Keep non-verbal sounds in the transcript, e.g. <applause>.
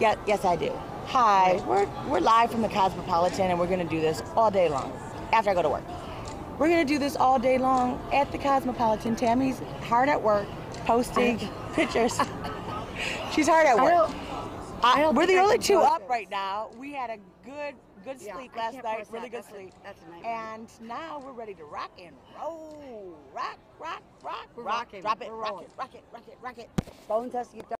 Yeah, yes, I do. Hi, we're we're live from the Cosmopolitan, and we're gonna do this all day long. After I go to work, we're gonna do this all day long at the Cosmopolitan. Tammy's hard at work, posting pictures. <laughs> She's hard at I work. don't, I don't we're the only two up right now. We had a good good Yeah, sleep last night, really that. good That's a- sleep. that's a nightmare. And now we're ready to rock and roll. Rock, rock, rock, We're rock. rocking. Drop it, We're rock it, rock it, rock it, rock it. Bone test, you.